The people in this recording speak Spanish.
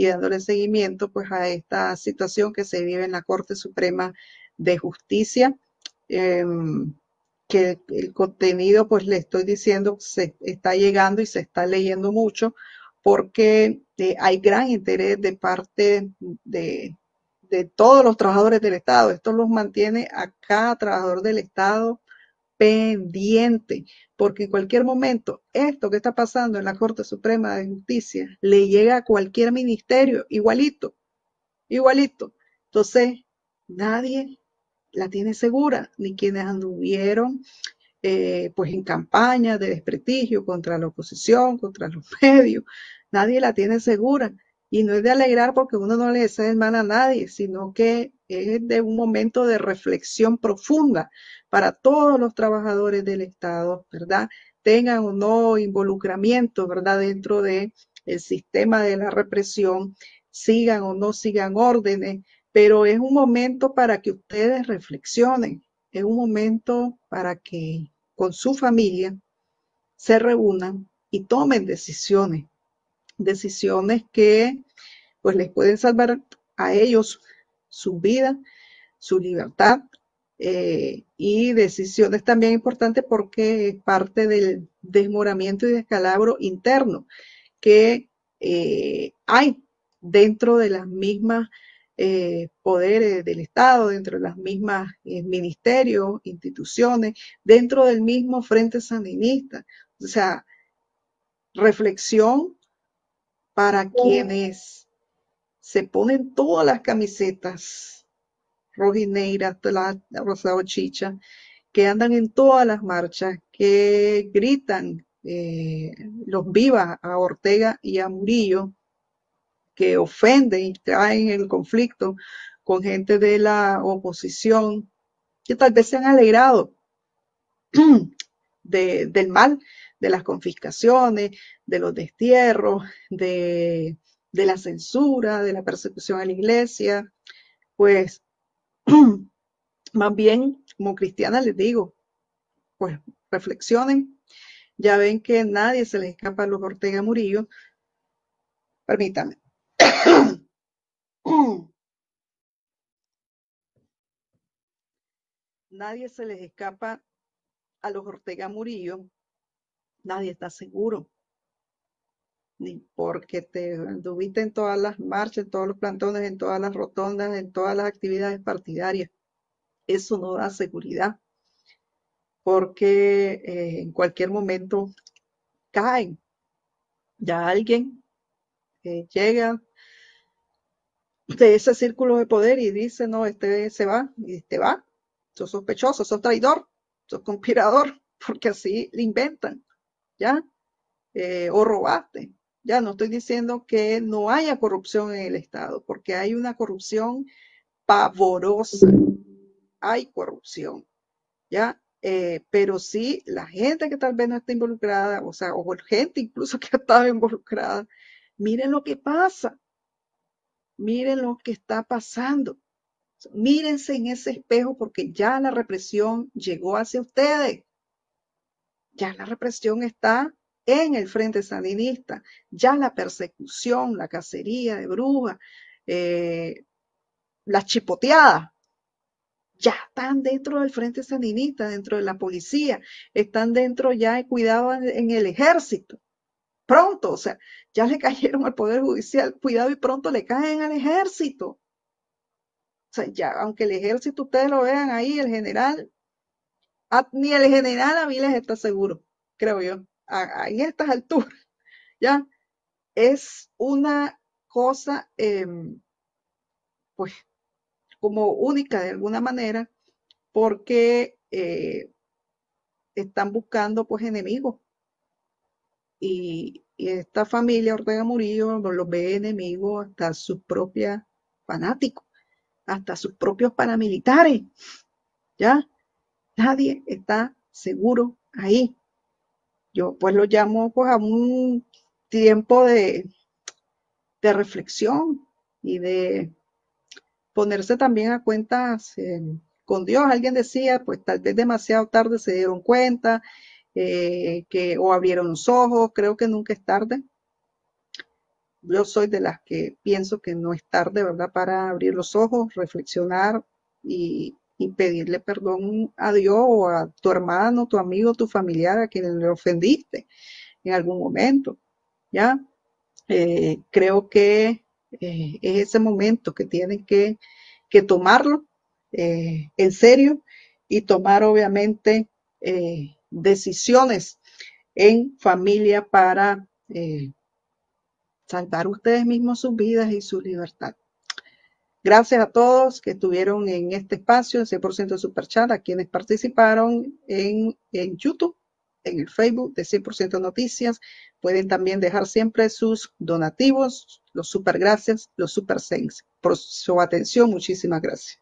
y dándole seguimiento pues a esta situación que se vive en la Corte Suprema de Justicia. Em, que el contenido, pues le estoy diciendo, se está llegando y se está leyendo mucho porque eh, hay gran interés de parte de, de todos los trabajadores del Estado. Esto los mantiene a cada trabajador del Estado pendiente, porque en cualquier momento esto que está pasando en la Corte Suprema de Justicia le llega a cualquier ministerio igualito, igualito. Entonces, nadie la tiene segura, ni quienes anduvieron eh, pues en campaña de desprestigio contra la oposición, contra los medios, nadie la tiene segura. Y no es de alegrar porque uno no le desea mal a nadie, sino que es de un momento de reflexión profunda para todos los trabajadores del Estado, ¿verdad? Tengan o no involucramiento, ¿verdad? Dentro del el sistema de la represión, sigan o no sigan órdenes, pero es un momento para que ustedes reflexionen, es un momento para que con su familia se reúnan y tomen decisiones, decisiones que pues les pueden salvar a ellos su vida, su libertad eh, y decisiones también importantes porque es parte del desmoramiento y descalabro interno que eh, hay dentro de las mismas eh, poderes del Estado, dentro de las mismas ministerios, instituciones, dentro del mismo Frente Sandinista. O sea, reflexión para quienes se ponen todas las camisetas rojineiras, rosado chicha, que andan en todas las marchas, que gritan eh, los vivas a Ortega y a Murillo, que ofenden y traen el conflicto con gente de la oposición que tal vez se han alegrado del mal, de las confiscaciones, de los destierros, de, de la censura, de la persecución a la iglesia, pues más bien como cristiana les digo, pues reflexionen, ya ven que nadie se les escapa a los Ortega Murillo, permítanme. Nadie se les escapa a los Ortega Murillo, nadie está seguro. Ni porque te anduviste en todas las marchas, en todos los plantones, en todas las rotondas, en todas las actividades partidarias. Eso no da seguridad. Porque eh, en cualquier momento caen. Ya alguien eh, llega, de ese círculo de poder y dice, no, este se va, y este va, sos sospechoso, sos traidor, sos conspirador, porque así le inventan, ¿ya? Eh, o robaste. Ya no estoy diciendo que no haya corrupción en el Estado, porque hay una corrupción pavorosa. Hay corrupción, ¿ya? Eh, pero sí, la gente que tal vez no está involucrada, o sea, o gente incluso que ha estado involucrada, miren lo que pasa miren lo que está pasando. Mírense en ese espejo porque ya la represión llegó hacia ustedes. Ya la represión está en el frente sandinista. Ya la persecución, la cacería de brujas, eh, las chipoteadas, ya están dentro del frente sandinista, dentro de la policía, están dentro ya de cuidado en el ejército pronto, o sea, ya le cayeron al Poder Judicial, cuidado y pronto le caen al ejército. O sea, ya, aunque el ejército ustedes lo vean ahí, el general, ni el general Aviles está seguro, creo yo, a, en estas alturas, ya, es una cosa, em, pues, como única de alguna manera, porque eh, están buscando, pues, enemigos y, esta familia Ortega Murillo los ve enemigos hasta sus propios fanáticos, hasta sus propios paramilitares. ¿Ya? Nadie está seguro ahí. Yo pues lo llamo pues a un tiempo de, de reflexión y de ponerse también a cuentas con Dios. Alguien decía, pues tal vez demasiado tarde se dieron cuenta eh, que o abrieron los ojos, creo que nunca es tarde. yo soy de las que pienso que no es tarde, ¿verdad? Para abrir los ojos, reflexionar y, y pedirle perdón a Dios o a tu hermano, tu amigo, tu familiar a quien le ofendiste en algún momento, ¿ya? Eh, creo que eh, es ese momento que tienen que, que tomarlo eh, en serio y tomar obviamente decisiones en familia para salvar ustedes mismos sus vidas y su libertad. Gracias a todos que estuvieron en este espacio, en 100% Superchat, a quienes participaron en, en YouTube, en el Facebook de 100% Noticias. Pueden también dejar siempre sus donativos, los super gracias, los super thanks. Por su atención, muchísimas gracias.